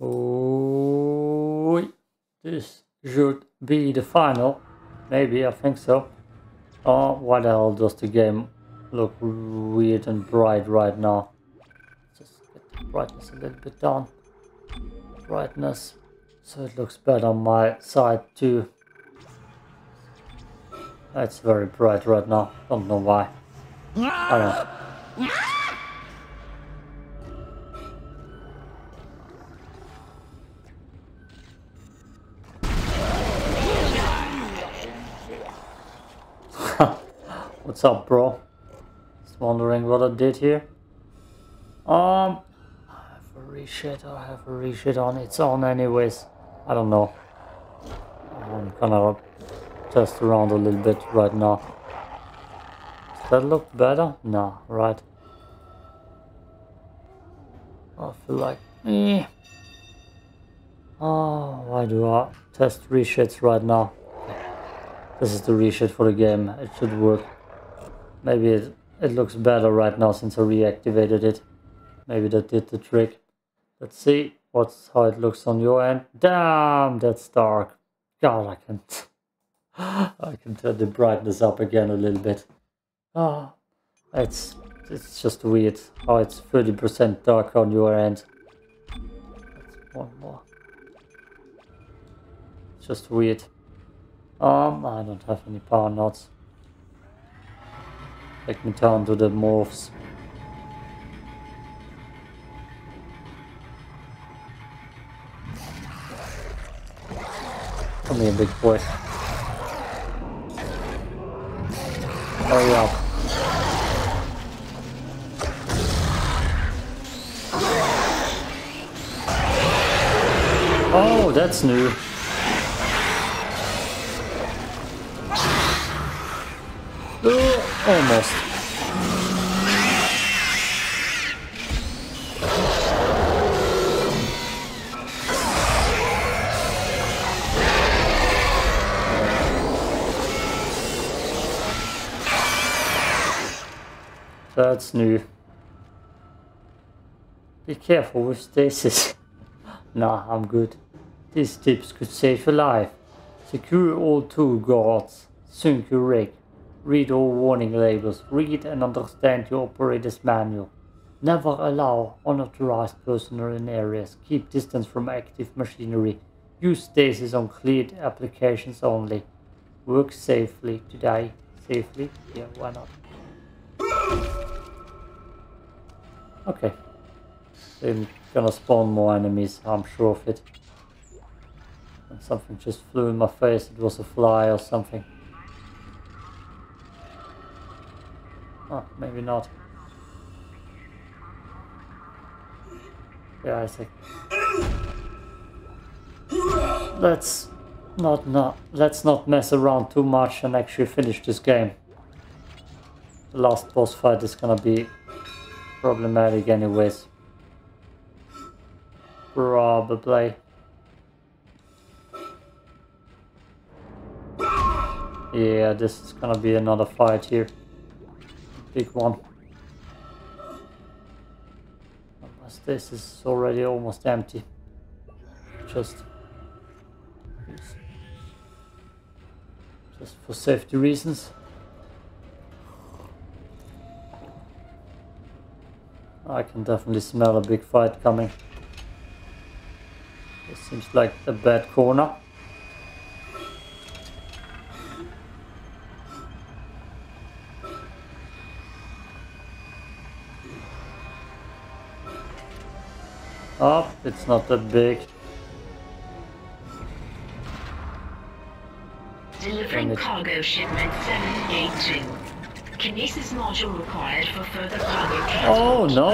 Oh, this should be the final. Maybe, I think so. Oh, why the hell does the game look weird and bright right now? Just get the brightness a little bit down. Brightness. So it looks better on my side too. It's very bright right now. Don't know why. I don't. What's up, bro? Just wondering what I did here. Um, I have a Reshade. I have a Reshade on. It's on anyways. I don't know. I'm gonna test around a little bit right now. Does that look better? No, right. I feel like, eh. Oh, why do I test Reshades right now? This is the Reshade for the game. It should work. Maybe it, it looks better right now since I reactivated it. Maybe that did the trick. Let's see what's how it looks on your end. Damn, that's dark. God, I can I can turn the brightness up again a little bit. Oh, it's it's just weird how it's 30% dark on your end. That's one more. It's just weird. Um, I don't have any power nodes. Take me down to the morphs. Come here, big boy. Hurry up. Oh, that's new. Almost. That's new. Be careful with stasis. nah, I'm good. These tips could save your life. Secure all two guards. Sink your rig. Read all warning labels. Read and understand your operator's manual. Never allow unauthorized personnel in areas. Keep distance from active machinery. Use stasis on cleared applications only. Work safely today. Safely? Yeah, why not? Okay. They're gonna spawn more enemies, I'm sure of it. And something just flew in my face, it was a fly or something. Oh, maybe not. Yeah, I see. Let's not not let's not mess around too much and actually finish this game. The last boss fight is gonna be problematic anyways. Probably. Yeah, this is gonna be another fight here big one. this is already almost empty. Just, just for safety reasons. I can definitely smell a big fight coming. This seems like a bad corner. Oh, it's not that big. Delivering cargo shipment 782. Kinesis module required for further cargo transport. Oh no!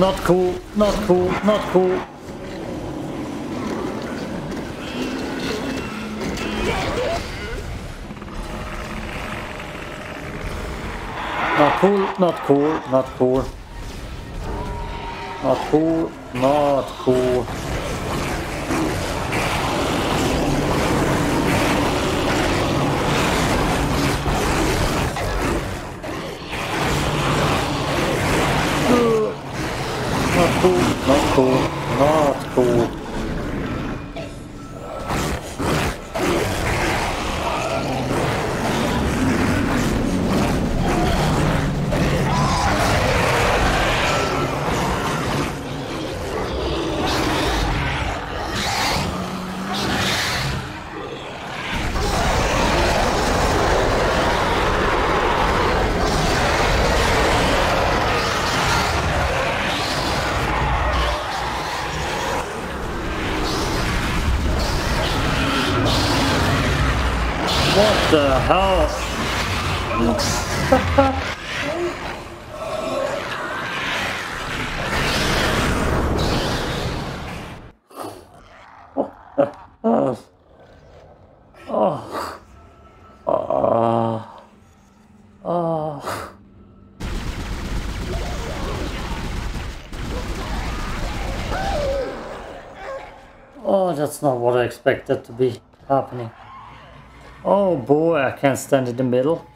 Not cool, not cool, not cool. Not cool, not cool, not cool. Not cool, not cool. Oh. Oh. Oh. Oh. Oh, that's not what I expected to be happening. Oh boy, I can't stand in the middle.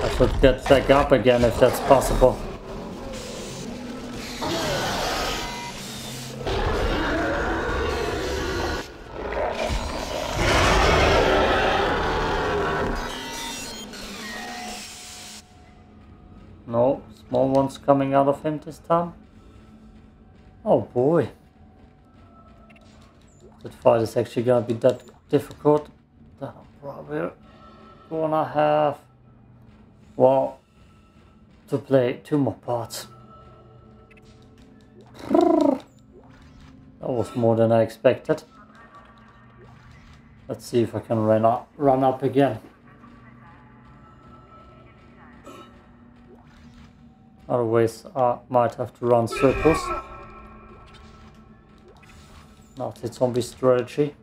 I should get back up again if that's possible. Coming out of him this time. Oh boy. That fight is actually gonna be that difficult. Then I'm probably gonna have, well, to play two more parts. That was more than I expected. Let's see if I can run up, run up again. Otherwise, I might have to run circles. Not a zombie strategy.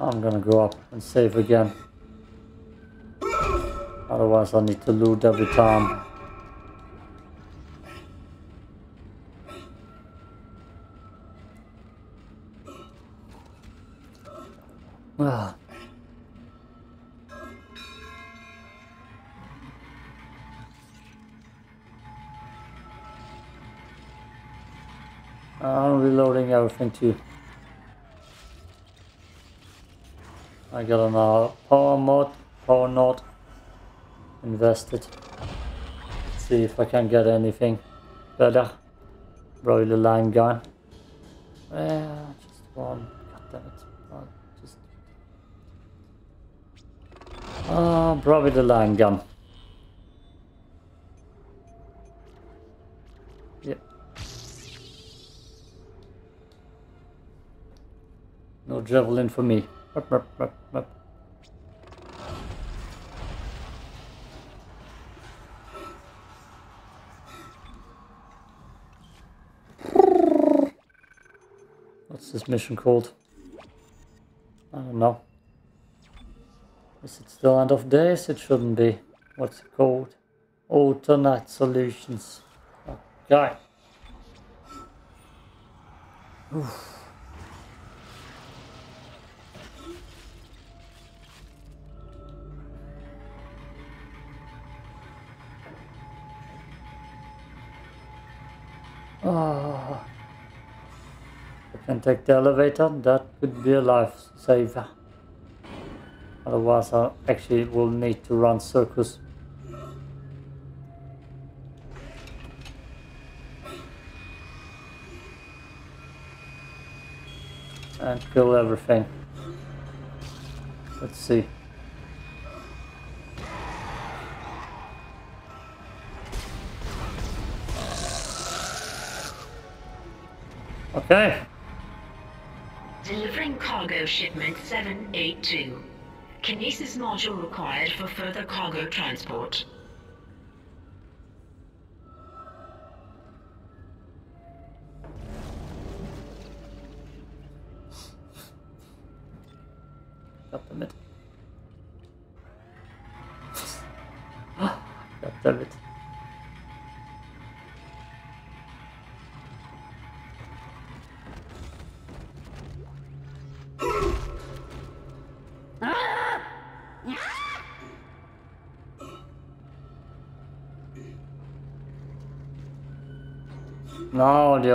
I'm gonna go up and save again. Otherwise I need to loot every time. I'm reloading everything too. I got another uh, power mod, power node invested. See if I can get anything better. Broiler line gun. Yeah, just one. God damn it. Oh, just. Ah, oh, probably the line gun. Yep. No javelin for me. What's this mission called? I don't know. Is it still end of days? It shouldn't be. What's it called? Alternate solutions. Okay. Oof. Oh. I can take the elevator, that could be a lifesaver. Otherwise I actually will need to run circus. And kill everything. Let's see. Okay. Delivering cargo shipment 782. Kinesis module required for further cargo transport.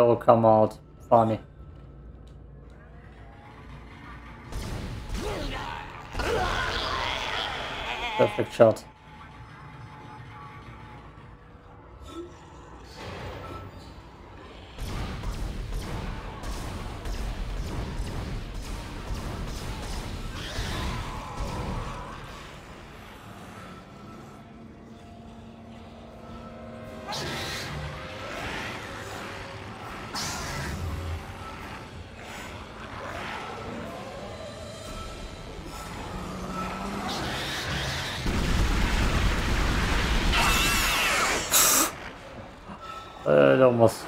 All come out. Funny. Perfect shot.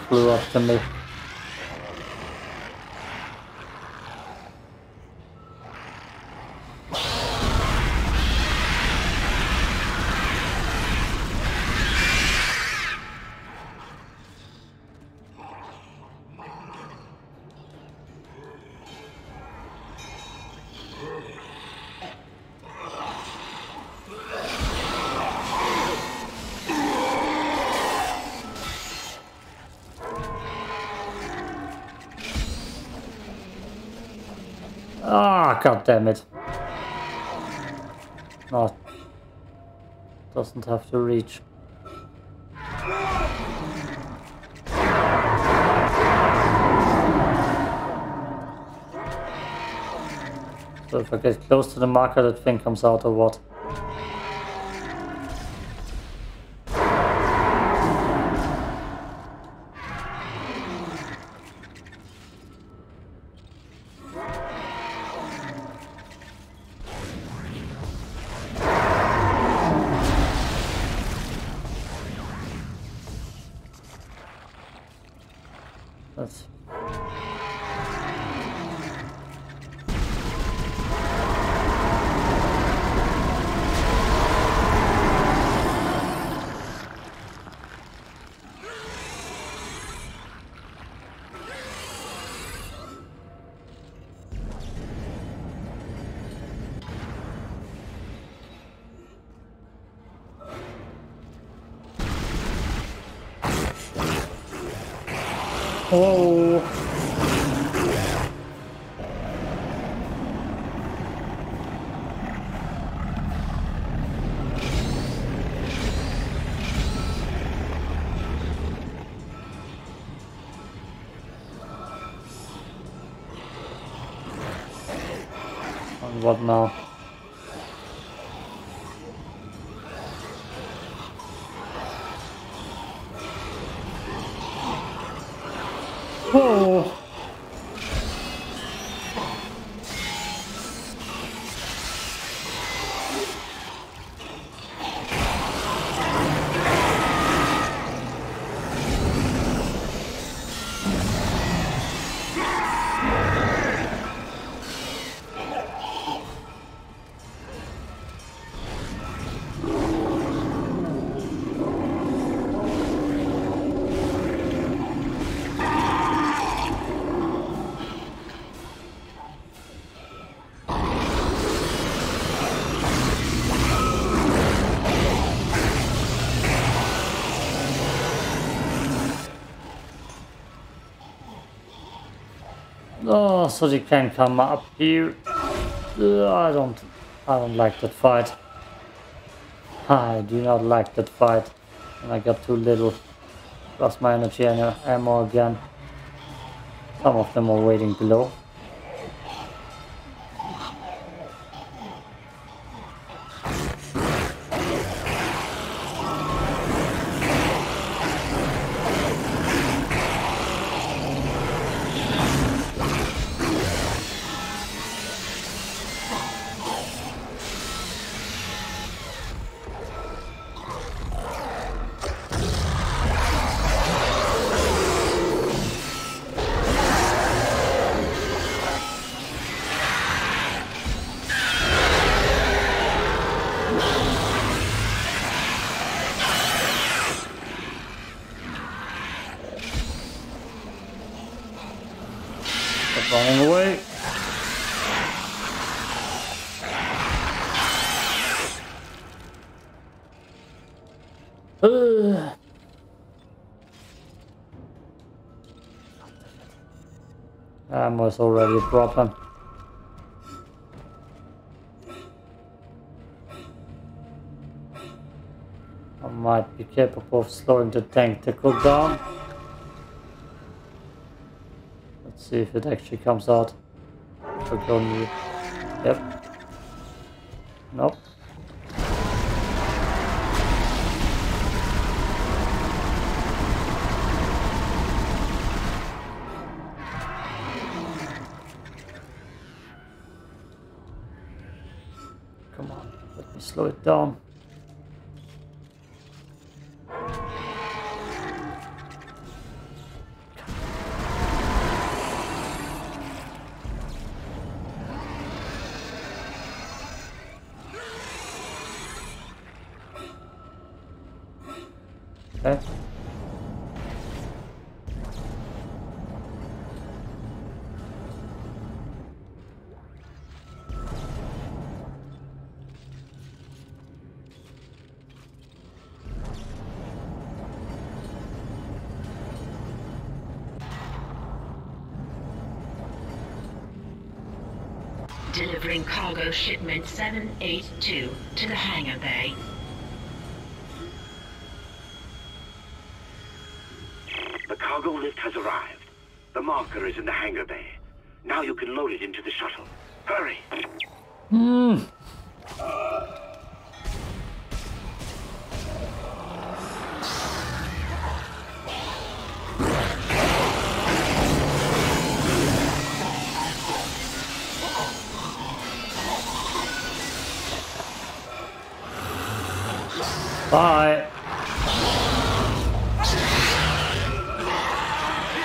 Flew up to me. God damn it. No. Doesn't have to reach. So if I get close to the marker, that thing comes out or what? Oh, so they can come up here. Uh, I don't, I don't like that fight. I do not like that fight. And I got too little. Lost my energy and ammo again. Some of them are waiting below. Is already a problem. I might be capable of slowing the tank to cool down. Let's see if it actually comes out. Yep. Nope. Slow it down. Shipment 782 to the hangar bay. The cargo lift has arrived. The marker is in the hangar bay. Now you can load it into the shuttle. Hurry! Hmm.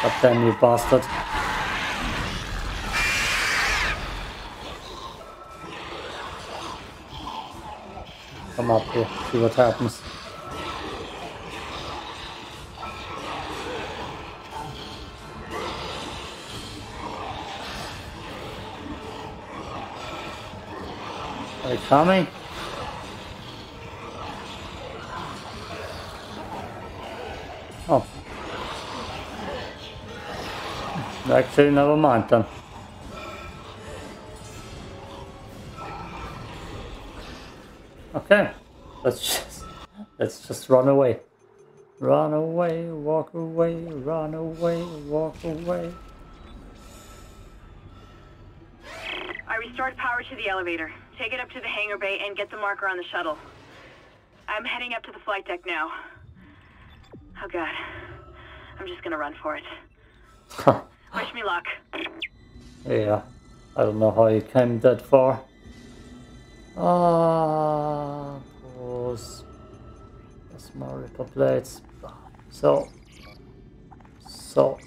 God damn you bastard. Come up here, see what happens. Are they coming? Actually, never mind then. Okay, let's just let's just run away. Run away, walk away, run away, walk away. I restored power to the elevator. Take it up to the hangar bay and get the marker on the shuttle. I'm heading up to the flight deck now. Oh god. I'm just gonna run for it. Wish me luck. yeah, I don't know how you came that far. Ah, pause. That's my ripper blades. So, so,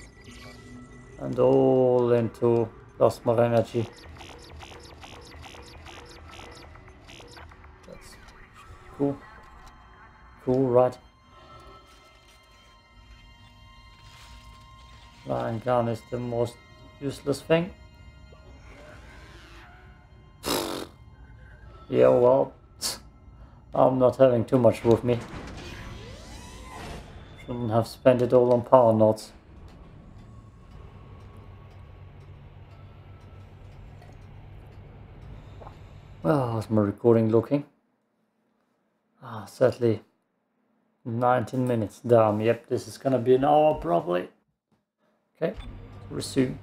and all into plasma energy. That's cool. Cool, right? Flying gun is the most useless thing. Yeah, well, I'm not having too much with me. Shouldn't have spent it all on power nodes. Well, how's my recording looking? Ah, sadly, 19 minutes. Damn, yep, this is gonna be an hour probably. Okay, resume.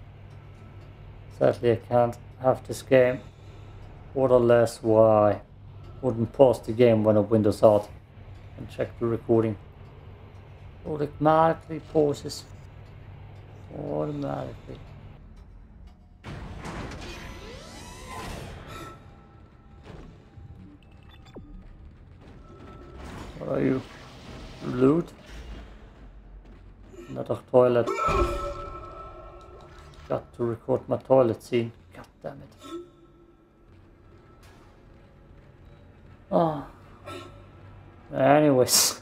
Sadly, I can't have this game. Waterless, why? Wouldn't pause the game when a window's out and check the recording. Automatically pauses. Automatically. What are you? Loot? Another toilet. Got to record my toilet scene. God damn it. Oh. Anyways.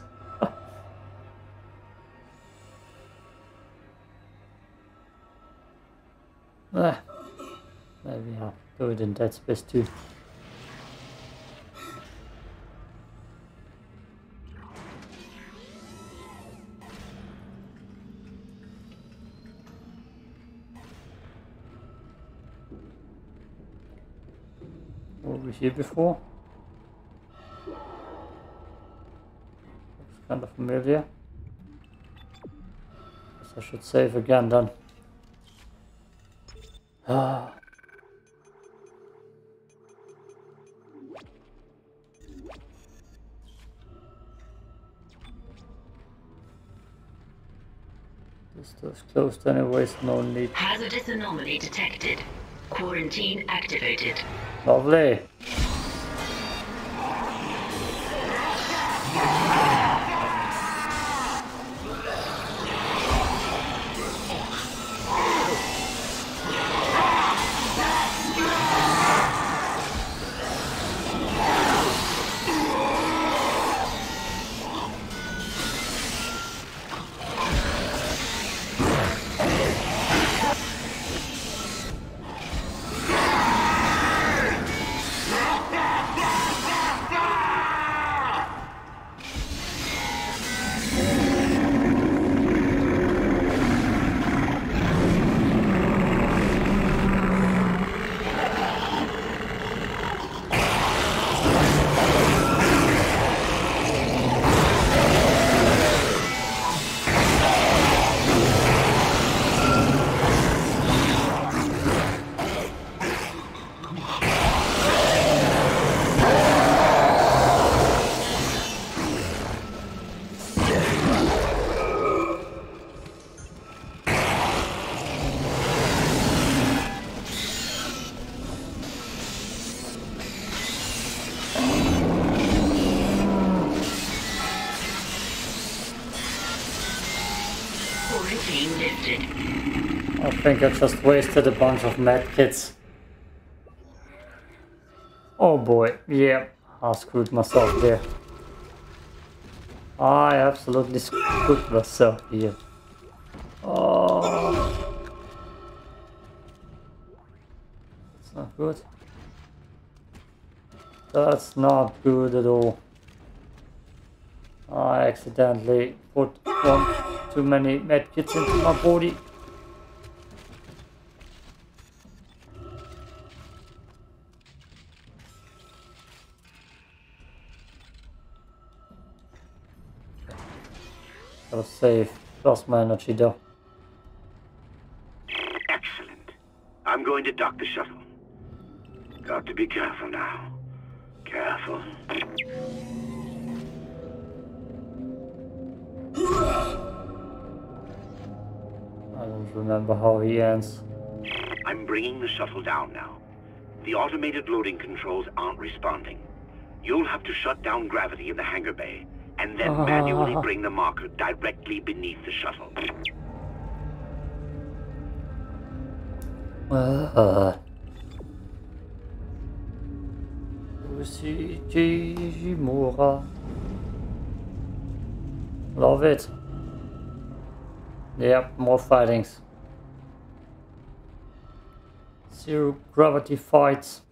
Ah. Maybe I'll do it in Dead Space 2. We here before? Looks kind of familiar. Guess I should save again then. Ah. This door's closed anyways, no need. Hazardous anomaly detected. Quarantine activated. Lovely. Think I just wasted a bunch of medkits. Oh boy, yeah, I screwed myself there. I absolutely screwed myself here. Oh. That's not good. That's not good at all. I accidentally put one too many medkits into my body. That safe. Lost my energy though. Excellent. I'm going to dock the shuttle. Got to be careful now. Careful. I don't remember how he ends. I'm bringing the shuttle down now. The automated loading controls aren't responding. You'll have to shut down gravity in the hangar bay, and then manually bring the marker directly beneath the shuttle. Uh, Ishimura. Love it. Yep, more fightings. Zero gravity fights.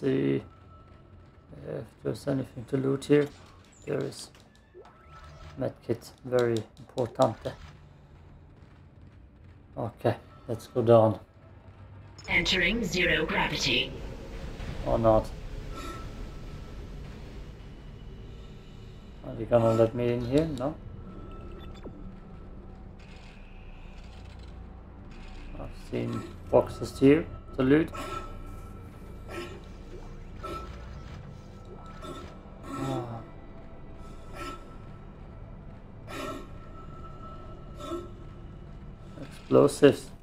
See uh, if there's anything to loot here. There is medkit, very important. Okay, let's go down. Entering zero gravity. Or not. Are they gonna let me in here? No? I've seen boxes here to loot. Explosives.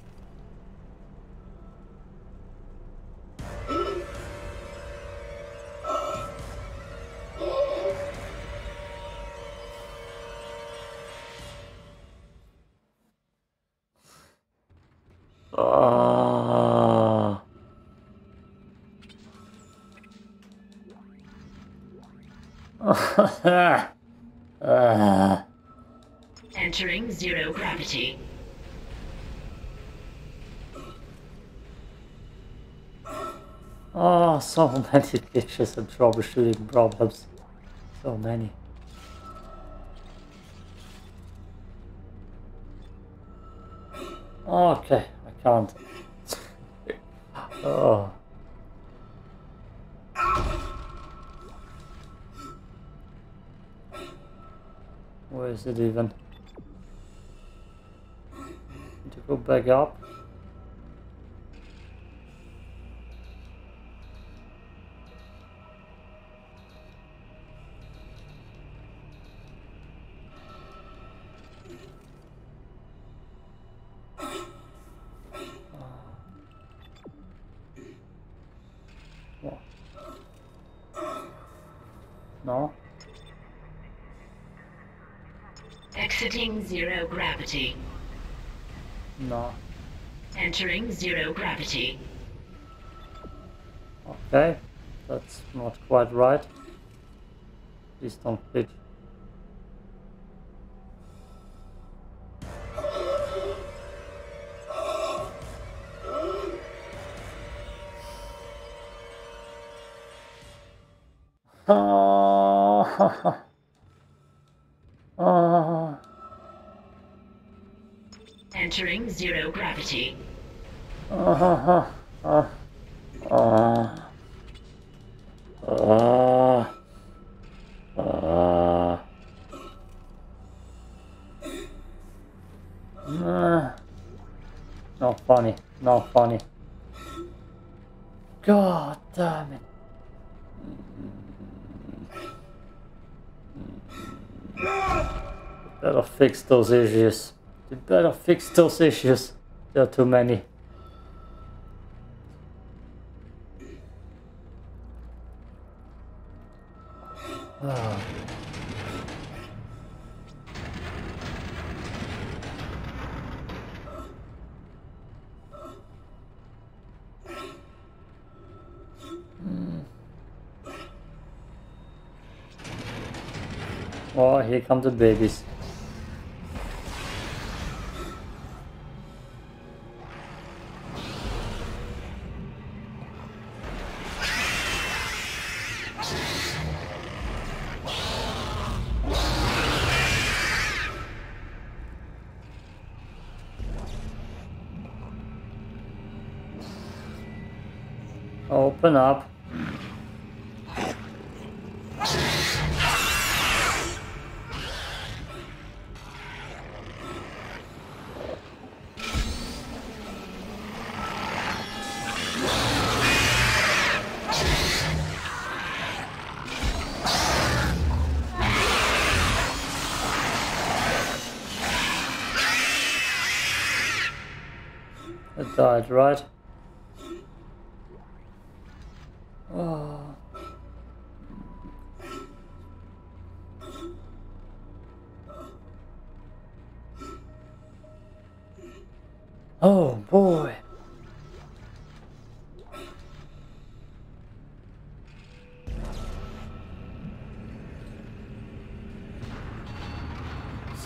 So many glitches and troubleshooting problems. So many. Okay, I can't. oh. Where is it even? To go back up. No? Exiting zero gravity. No. Entering zero gravity. Okay, that's not quite right. Please don't glitch. Ah, Entering zero gravity. ah, ah, ah, ah, ah. Nah. Not funny, not funny. God damn it. Better fix those issues. You better fix those issues. There are too many. Ah. Oh, here come the babies.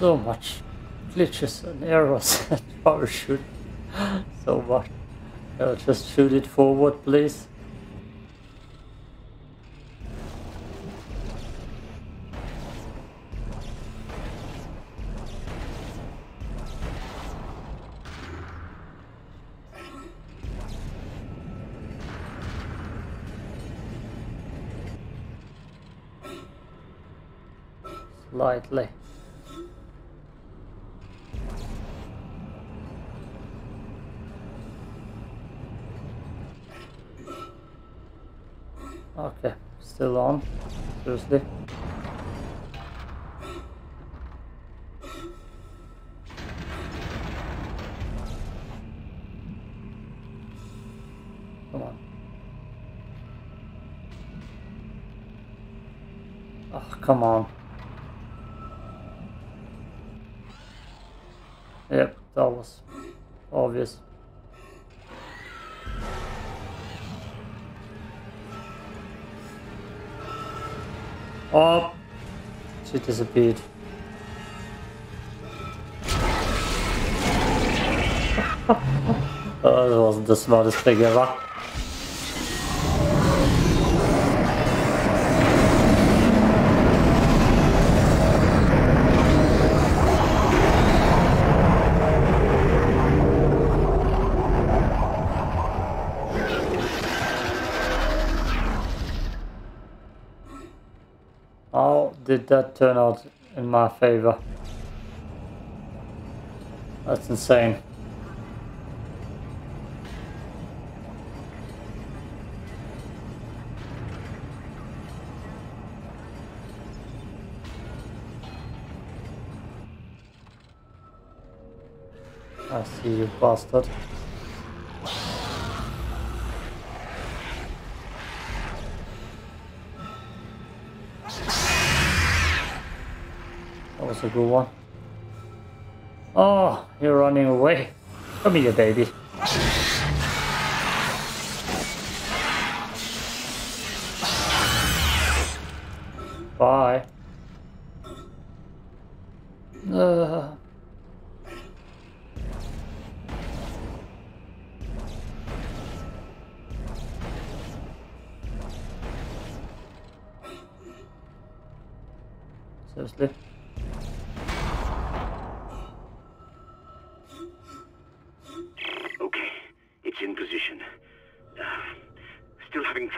So much glitches and errors and troubleshoot. so much. Uh, just shoot it forward, please. Slightly. Come on. Yep, that was obvious. Oh, she disappeared. oh, that wasn't the smartest thing ever. That turn out in my favor? That's insane. I see you bastard. A good one. Oh, you're running away. Come here, baby.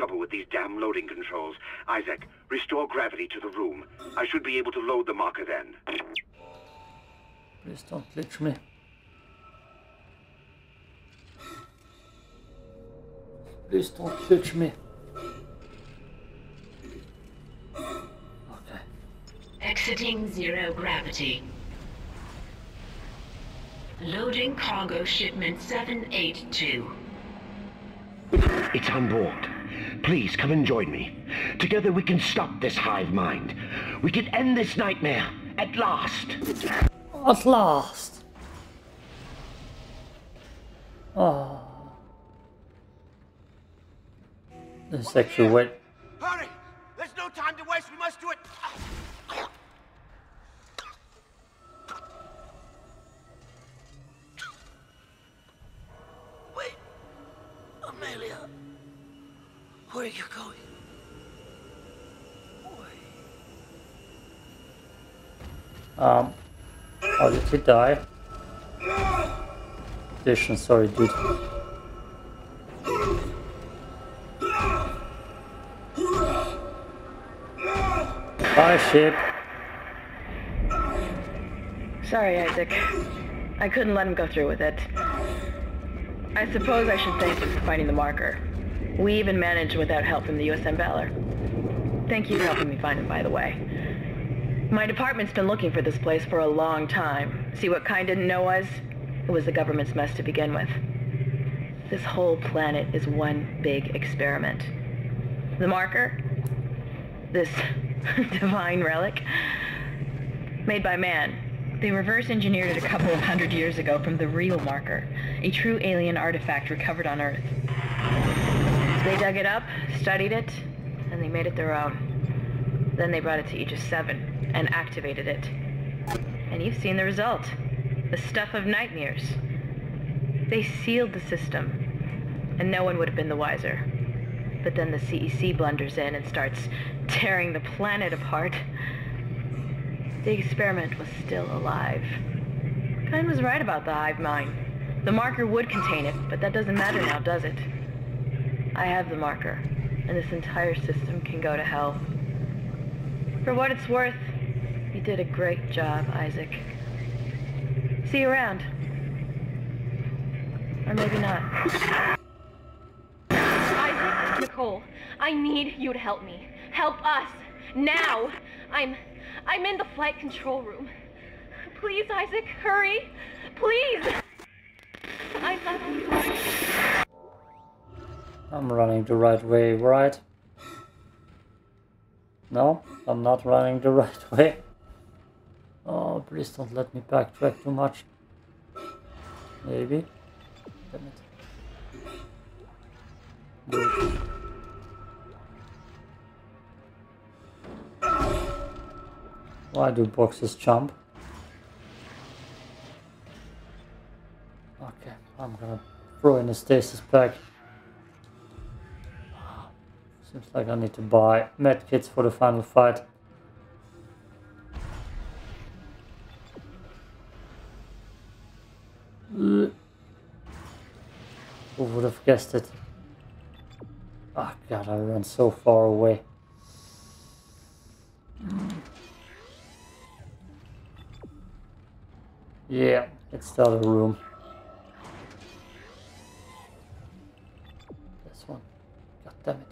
Trouble with these damn loading controls. Isaac, restore gravity to the room. I should be able to load the marker then. Please don't glitch me. Please don't glitch me. Okay. Exiting zero gravity. Loading cargo shipment 782. It's on board. Please come and join me. Together we can stop this hive mind. We can end this nightmare at last. At last. Ah. Oh. This is actually wait. Um, how did he die? Addition, sorry, dude. Bye, ship. Sorry, Isaac. I couldn't let him go through with it. I suppose I should thank you for finding the marker. We even managed without help from the USM Valor. Thank you for helping me find him, by the way. My department's been looking for this place for a long time. See what kind didn't know us? It was the government's mess to begin with. This whole planet is one big experiment. The marker? This divine relic? Made by man. They reverse engineered it a couple of hundred years ago from the real marker, a true alien artifact recovered on Earth. They dug it up, studied it, and they made it their own. Then they brought it to Aegis 7 and activated it. And you've seen the result. The stuff of nightmares. They sealed the system, and no one would have been the wiser. But then the CEC blunders in and starts tearing the planet apart. The experiment was still alive. Kyne was right about the hive mind. The marker would contain it, but that doesn't matter now, does it? I have the marker, and this entire system can go to hell. For what it's worth, did a great job, Isaac. See you around. Or maybe not. Isaac, Nicole, I need you to help me. Help us. Now. I'm I'm in the flight control room. Please, Isaac, hurry. Please. I love you. I'm running the right way, right? No, I'm not running the right way. Oh, please don't let me backtrack too much. Maybe. Damn it. Good. Why do boxes jump? Okay, I'm gonna throw in a stasis pack. Seems like I need to buy med kits for the final fight. Who would have guessed it? Oh god, I ran so far away. Yeah, it's the other room. This one. God damn it.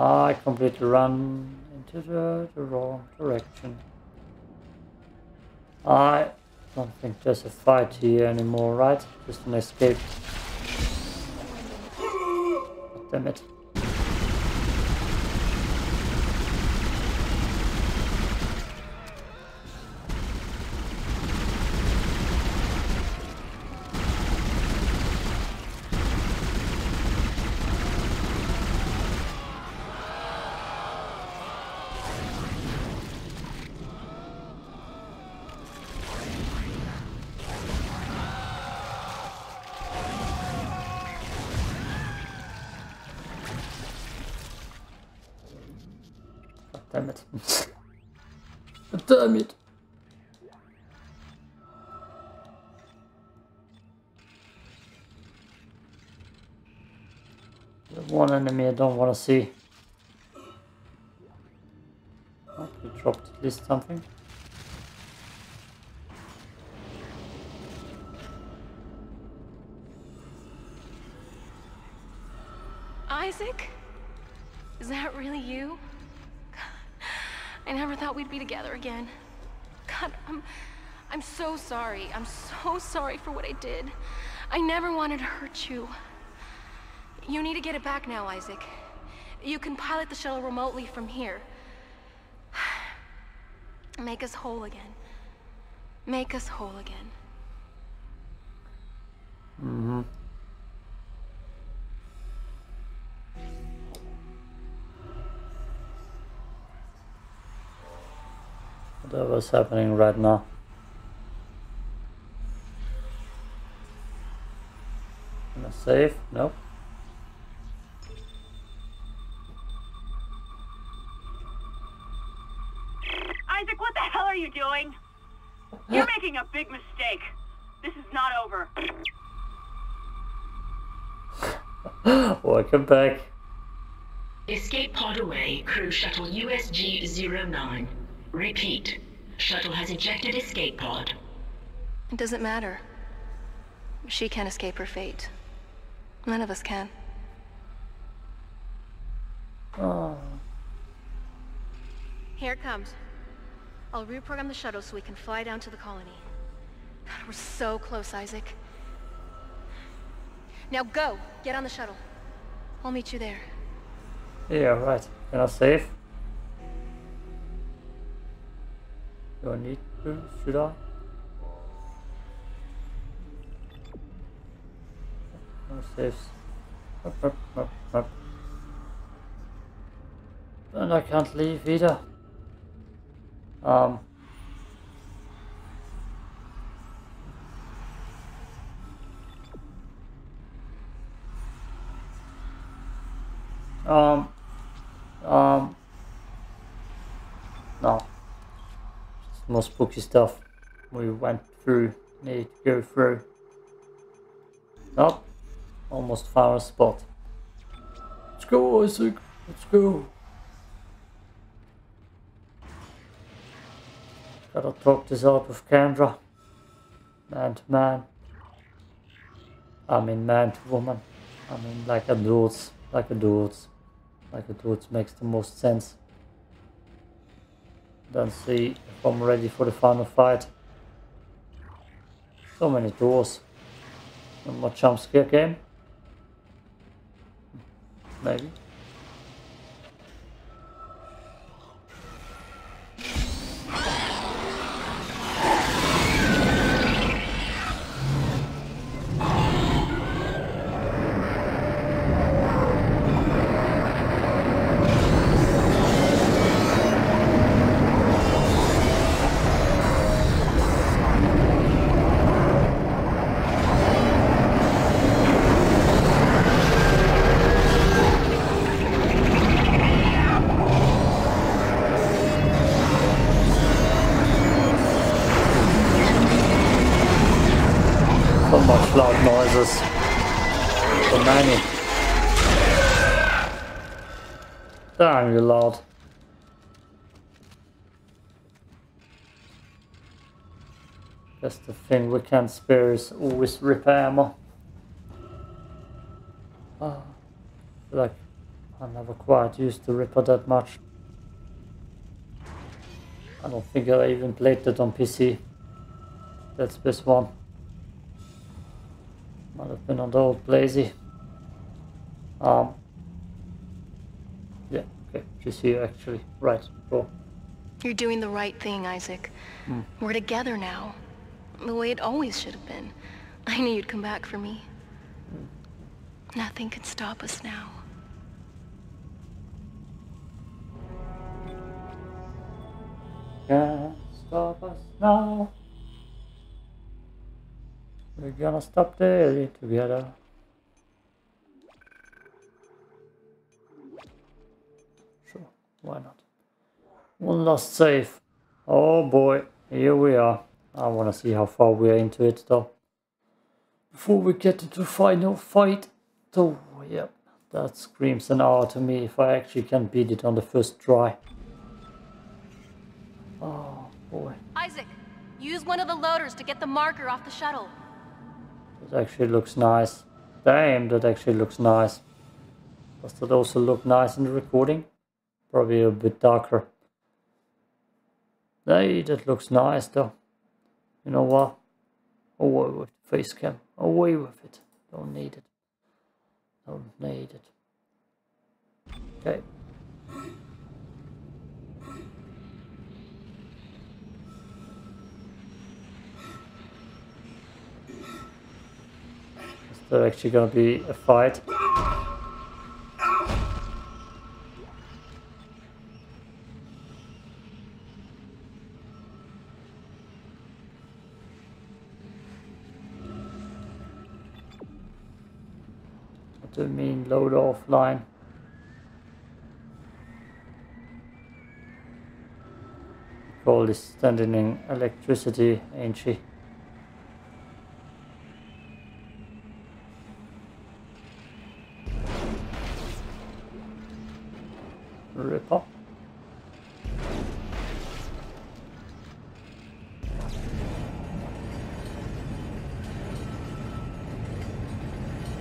I completely run into the, the wrong direction. I don't think there's a fight here anymore, right? Just an escape. Damn it. One enemy I don't want to see. Oh, dropped at least something. Isaac? Is that really you? I never thought we'd be together again. God, I'm, I'm so sorry. I'm so sorry for what I did. I never wanted to hurt you. You need to get it back now, Isaac. You can pilot the shuttle remotely from here. Make us whole again. Make us whole again. Mm-hmm. Whatever's happening right now. Am I safe? Nope. Isaac, what the hell are you doing? You're making a big mistake. This is not over. Welcome back. Escape pod away, crew shuttle USG-09. Repeat. Shuttle has ejected escape pod. It doesn't matter. She can't escape her fate. None of us can. Oh, Here it comes. I'll reprogram the shuttle so we can fly down to the colony. God, we're so close, Isaac. Now go! Get on the shuttle. I'll meet you there. yeah, right. Can I save? Do I need to? Should I? No saves. Up, up, up, up. And I can't leave either. Um. Um. Um. No. Just more spooky stuff we went through, need to go through. Nope. Almost found a spot. Let's go, Isaac. Let's go. Gotta talk this out with Kendra. Man to man. I mean man to woman. I mean like adults. Like adults. Like adults makes the most sense. Then see if I'm ready for the final fight. So many doors. No more jump scare game. Maybe. So many. Damn you loud. That's the thing we can't spare is always repair ammo. Oh, ah, like I never quite used the Ripper that much. I don't think I even played that on PC. That's this one. Might have been on the old Blazy. Um, yeah, okay, just here actually. Right, cool. You're doing the right thing, Isaac. Hmm. We're together now. The way it always should have been. I knew you'd come back for me. Nothing can stop us now. Can't stop us now. We're gonna stop there together. Sure, why not? One last save. Oh boy, here we are. I wanna see how far we are into it though. Before we get into the final fight. So, yeah, that screams an hour to me if I actually can beat it on the first try. Oh boy. Isaac, use one of the loaders to get the marker off the shuttle. That actually looks nice. Damn, that actually looks nice. Does that also look nice in the recording? Probably a bit darker. Hey, that looks nice though. You know what? Away with the face cam. Away with it. Don't need it. Don't need it. Okay. There actually gonna be a fight? You mean load offline? Call this standing in electricity, ain't she?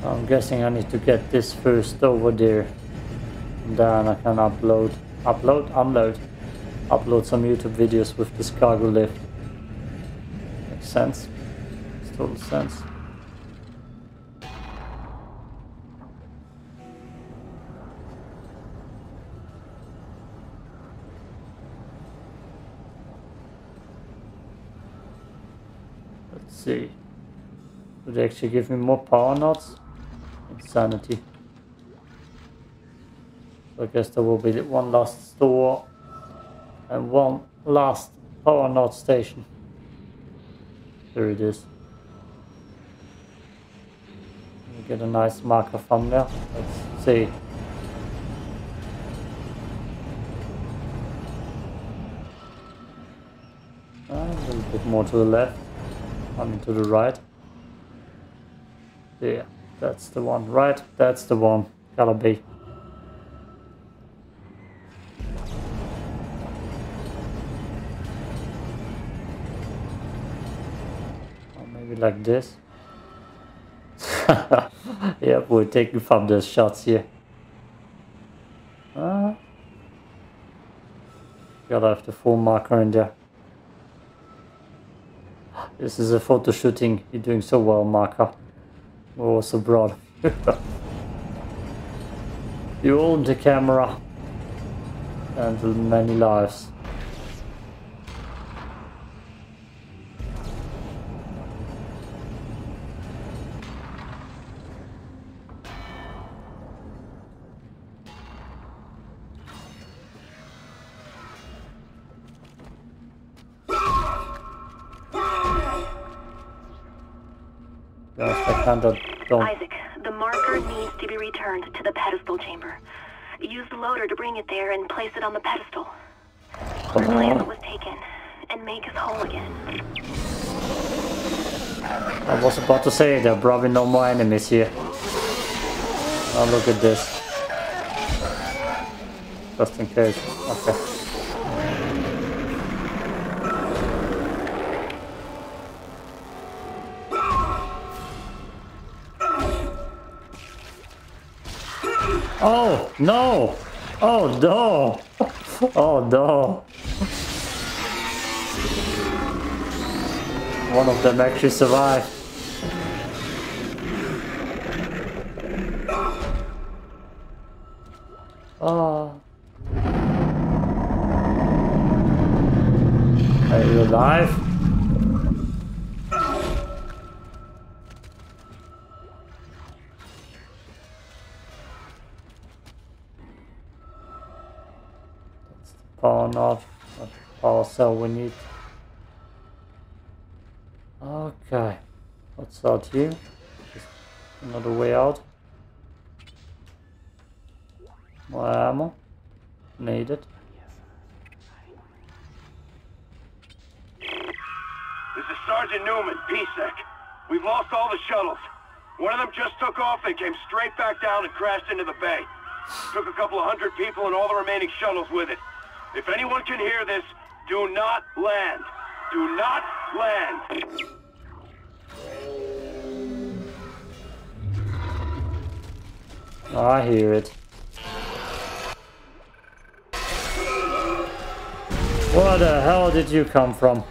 I'm guessing I need to get this first over there. Then I can upload, upload, unload, upload some YouTube videos with this cargo lift. Makes sense. Makes total sense. Actually give me more power nodes? Insanity. So I guess there will be one last store and one last power node station. There it is. We get a nice marker thumbnail. Let's see. A little bit more to the left. I mean to the right. Yeah, that's the one. Right, that's the one. Gotta be. Or maybe like this. yeah, we're taking from the shots here. Uh, gotta have the full marker in there. This is a photo shooting. You're doing so well, marker. Oh, broad. you own the camera and many lives. Yes, I kind of don't. Isaac, the marker needs to be returned to the pedestal chamber. Use the loader to bring it there and place it on the pedestal. Reclaim what was taken and make us whole again. I was about to say there are probably no more enemies here. Oh, look at this. Just in case. Okay. Oh, no! Oh, no! Oh, no! One of them actually survived. Oh. Are you alive? Not power cell we need. Okay, what's out here? Just another way out. More ammo. Needed. This is Sergeant Newman, PSEC. We've lost all the shuttles. One of them just took off and came straight back down and crashed into the bay. Took a couple of hundred people and all the remaining shuttles with it. If anyone can hear this, do not land. Do not land. I hear it. Where the hell did you come from?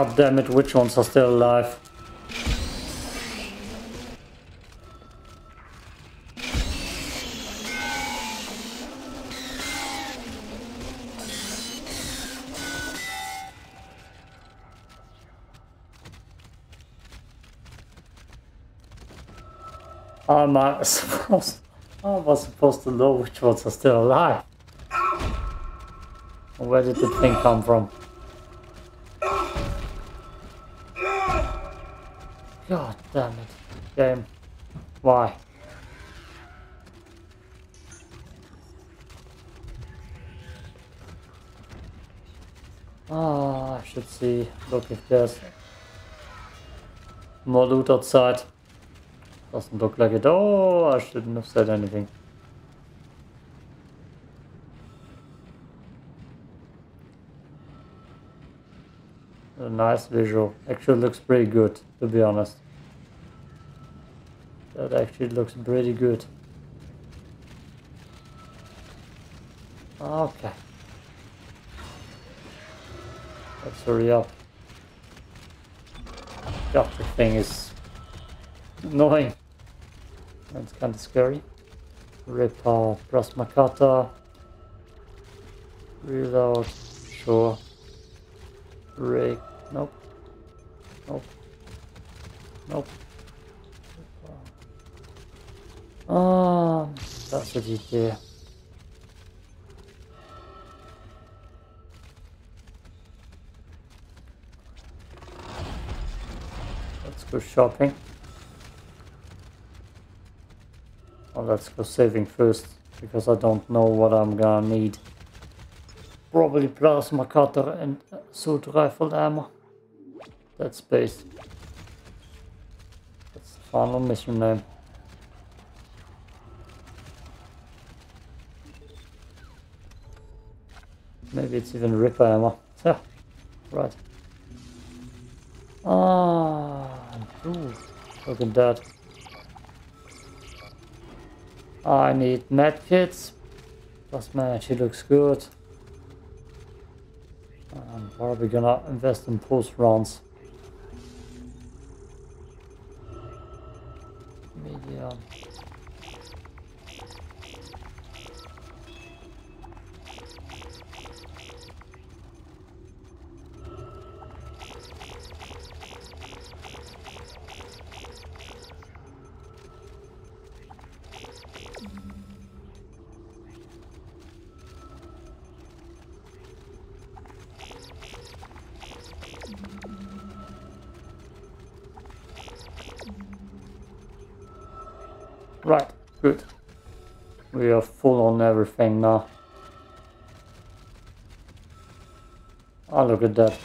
God damn it, which ones are still alive? Am I supposed I was supposed to know which ones are still alive? Where did the thing come from? Game. Why? Ah, I should see. Look if there's more loot outside. Doesn't look like it. Oh, I shouldn't have said anything. A nice visual. Actually looks pretty good, to be honest. That actually looks pretty good. Okay. Let's hurry up. God, the thing is annoying. That's kind of scary. Rip our cutter. Reload. Sure. Break. Nope. Nope. Nope. Ah, that's what you. Let's go shopping. Well, let's go saving first, because I don't know what I'm gonna need. Probably plasma cutter and suit rifle ammo. That's base. That's the final mission name. Maybe it's even Ripper ammo. Right. Ah, ooh, at that. I need medkits. Plasma actually looks good. I'm probably gonna invest in pulse rounds. On everything now. Oh, look at that.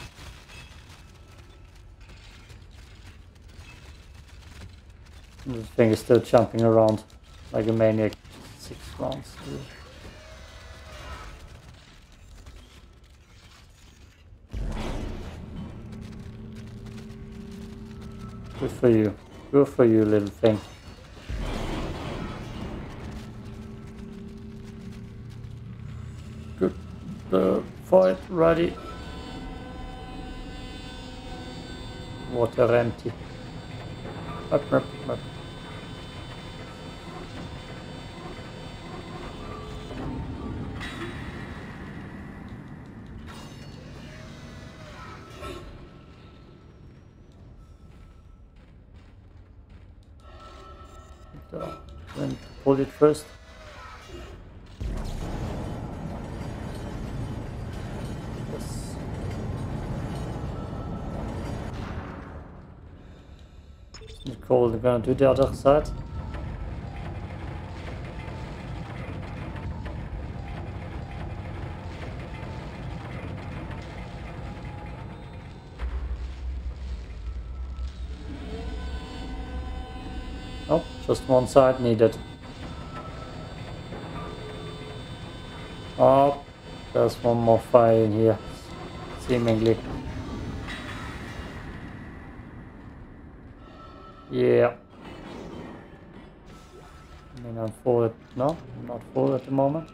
This thing is still jumping around like a maniac. Six rounds. Good for you. Good for you, little thing. Ready. Water empty. Up, up, up. Pull it first. We're gonna do the other side. Nope, just one side needed. Oh, there's one more fire in here, seemingly. Full at... No, I'm not full at the moment.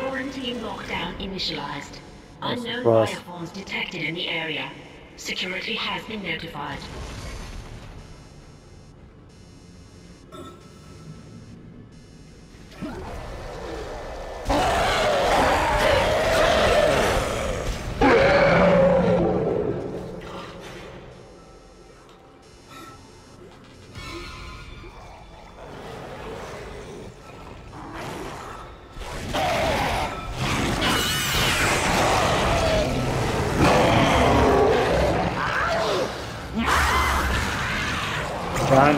Quarantine lockdown initialized. Unknown bioforms detected in the area. Security has been notified.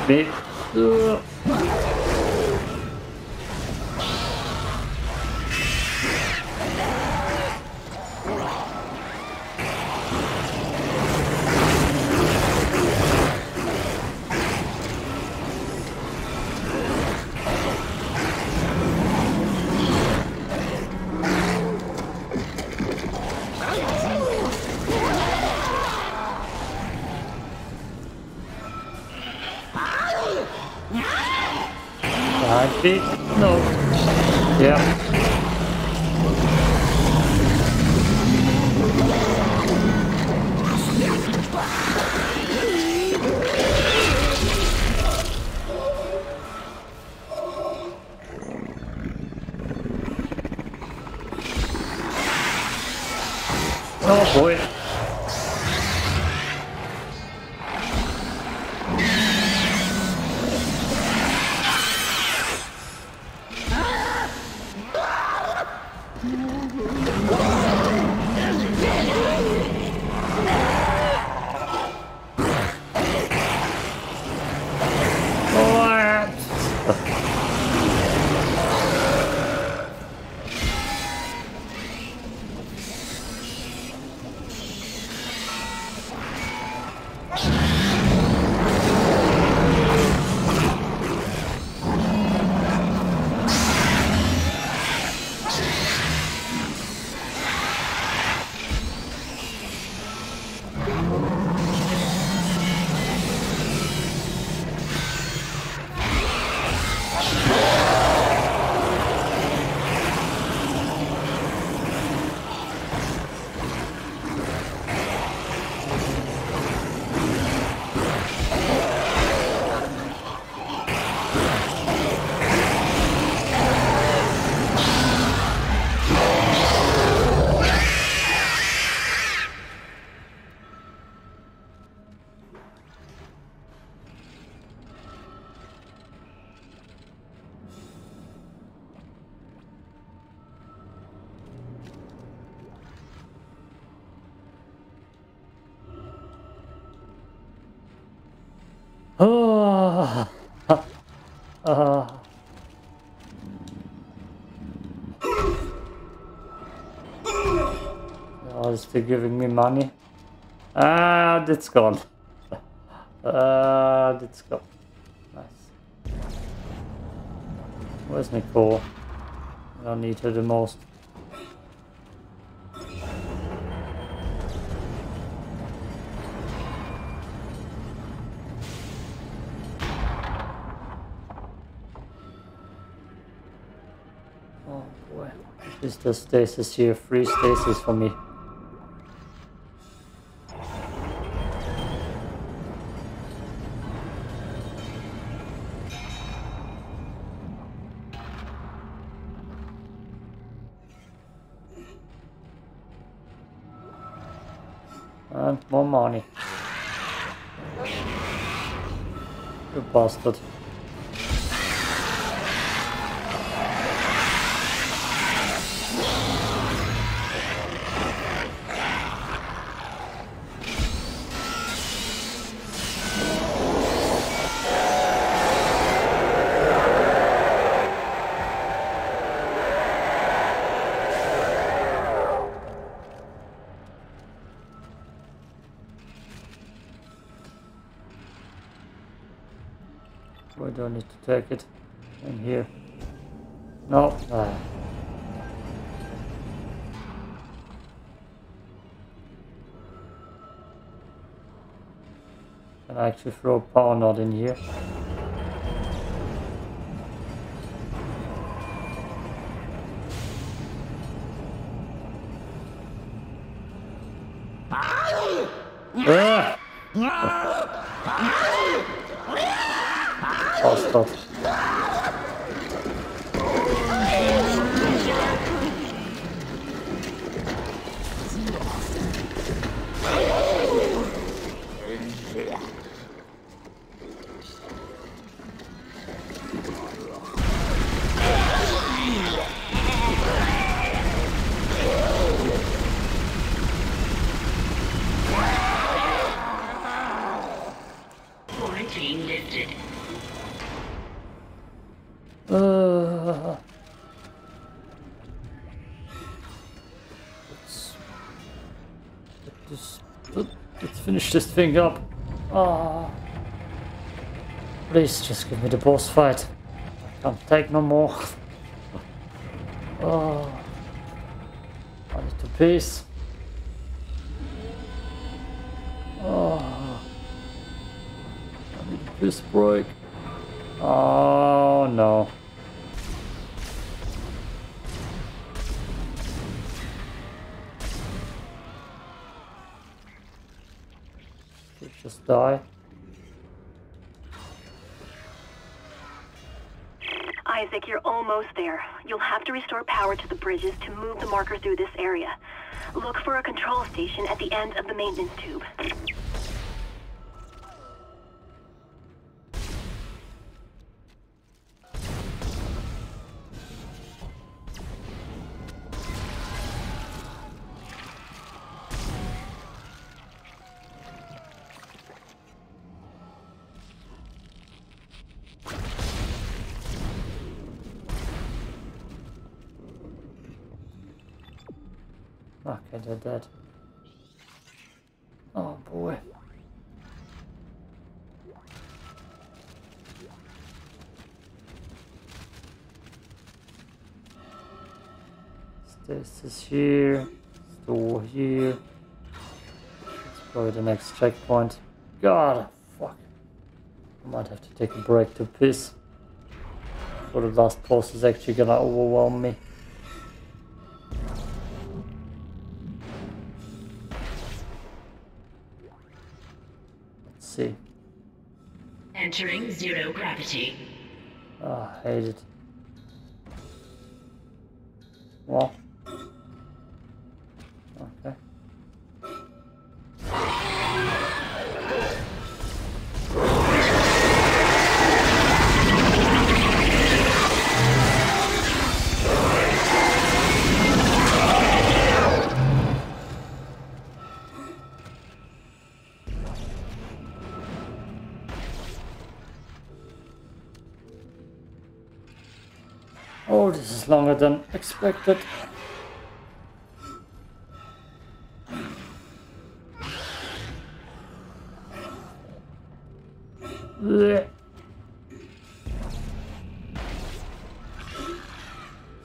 Can't Okay. Still giving me money? Ah, it's gone. Ah, it's gone. Nice. Where's Nicole? I don't need her the most. Oh boy. Is the stasis here? Free stasis for me. Bastard. I actually throw a power node in here? Finish this thing up. Ah, please just give me the boss fight. I can't take no more. oh, I need to peace. Oh, I need a piss break. Die? Isaac, you're almost there. You'll have to restore power to the bridges to move the marker through this area. Look for a control station at the end of the maintenance tube. Dead. Oh boy. Stasis here, store here. It's probably the next checkpoint. God, fuck. I might have to take a break to piss. Or the last boss is actually gonna overwhelm me. Well. Than expected.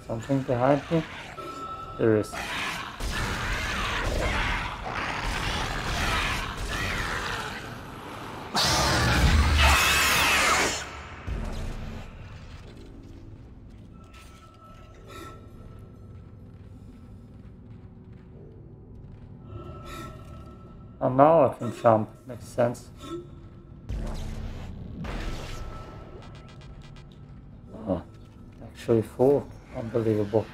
Something behind me? There is. Now I makes sense. Actually four, unbelievable.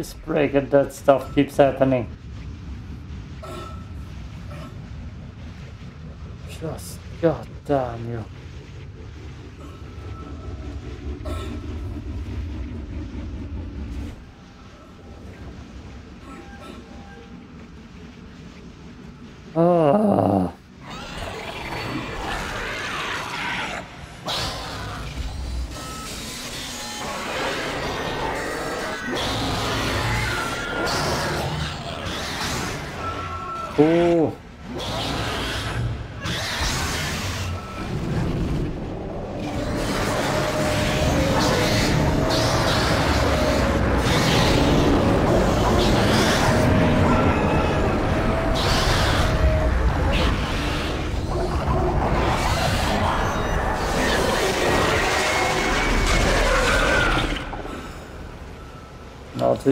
Piss break and that stuff keeps happening. Just god damn you.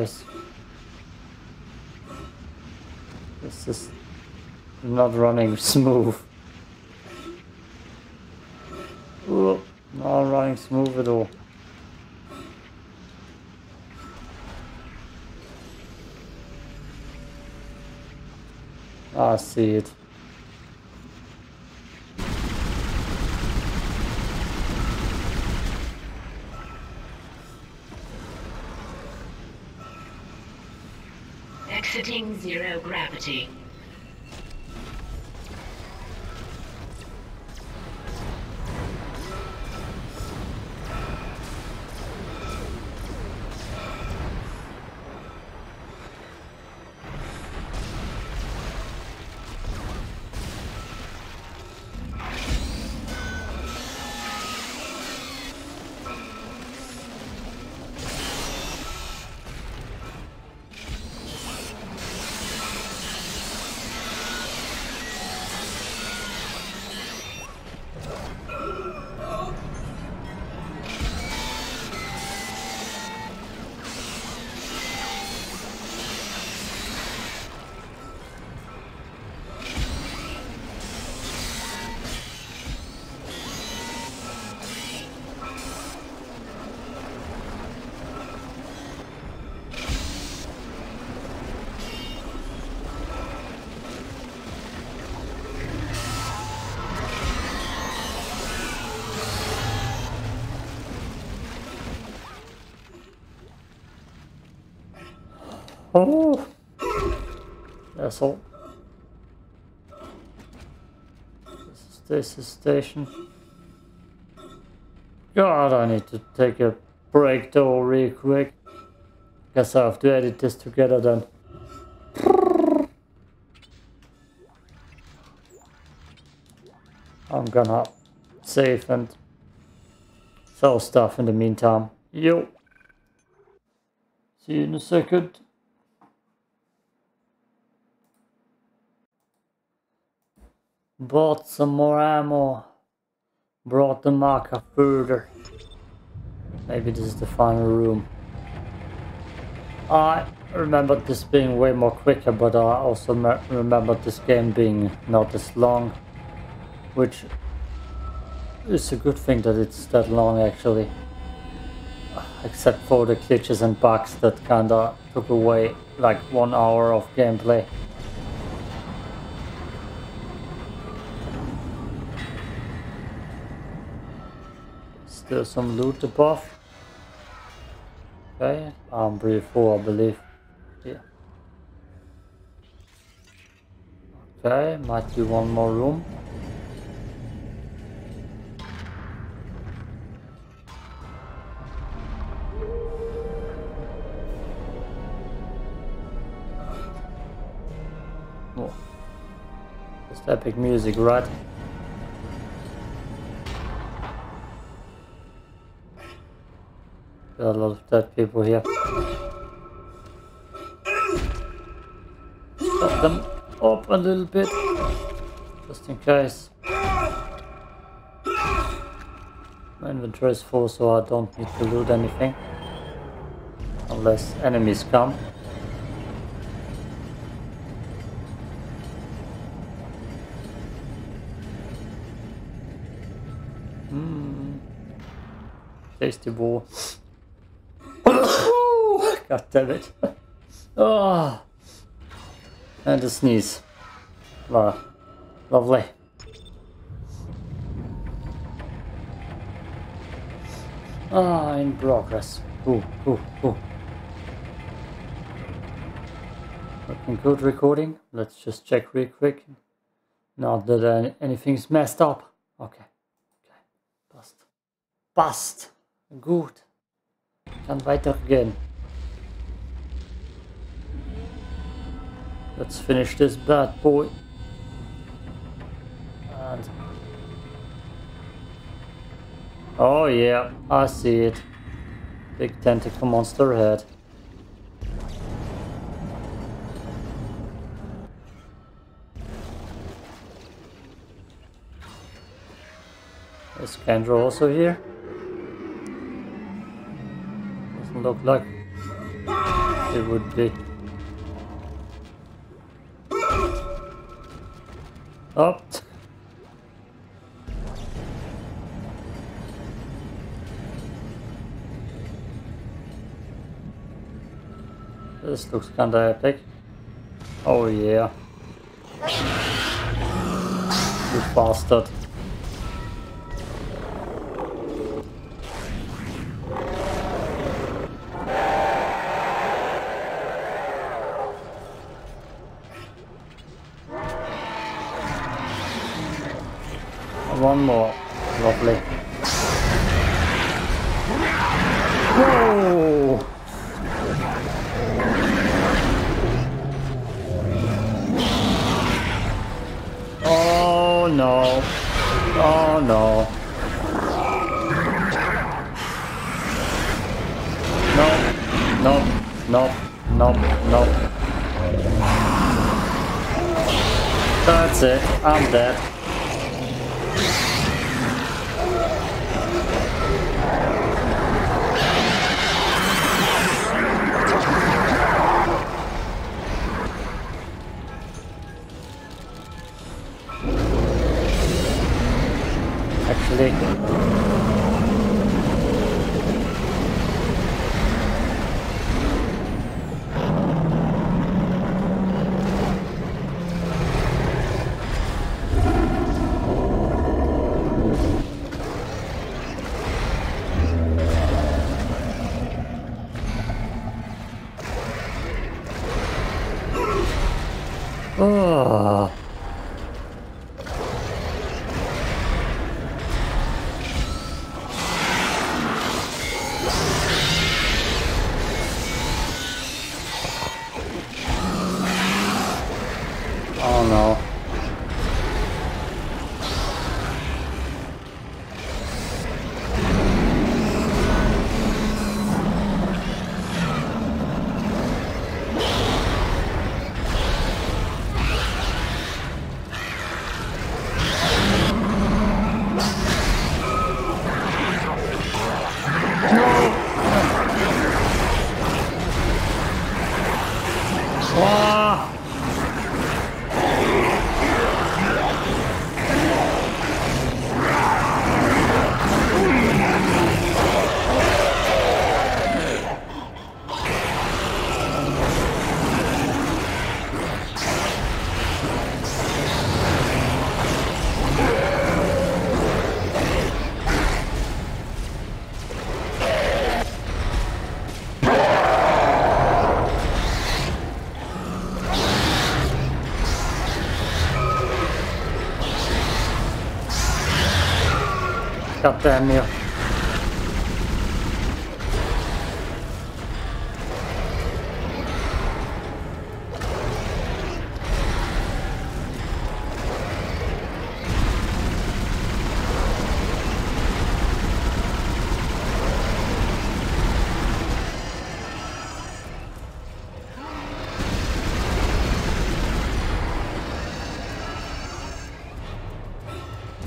Just. This is not running smooth. Ooh, not running smooth at all. Ah, I see it. Oh! That's all. This is the station. God, I need to take a break though real quick. Guess I have to edit this together then. I'm gonna save and sell stuff in the meantime. Yo. See you in a second. Bought some more ammo. Brought the marker further. Maybe this is the final room. I remember this being way more quicker, but I also remember this game being not as long. Which is a good thing that it's that long actually. Except for the glitches and bugs that kinda took away like one hour of gameplay. Still some loot above. Okay, I'm pretty full I believe. Yeah. Okay, might be one more room. Oh. Just epic music, right? Got a lot of dead people here. Stop them up a little bit, just in case. My inventory is full, so I don't need to loot anything. Unless enemies come. Hmm. Tasty ball. God damn it. oh. And a sneeze. Wow. Lovely. Ah, in progress. Ooh, ooh, ooh. Looking good recording. Let's just check real quick. Not that any, anything's messed up. Okay. Okay. Bust. Bust. Good. Kann weitergehen. Let's finish this bad boy. And oh yeah, I see it. Big tentacle monster head. Is Kendra also here? Doesn't look like it would be. Up. This looks kinda epic. Oh yeah. You bastard.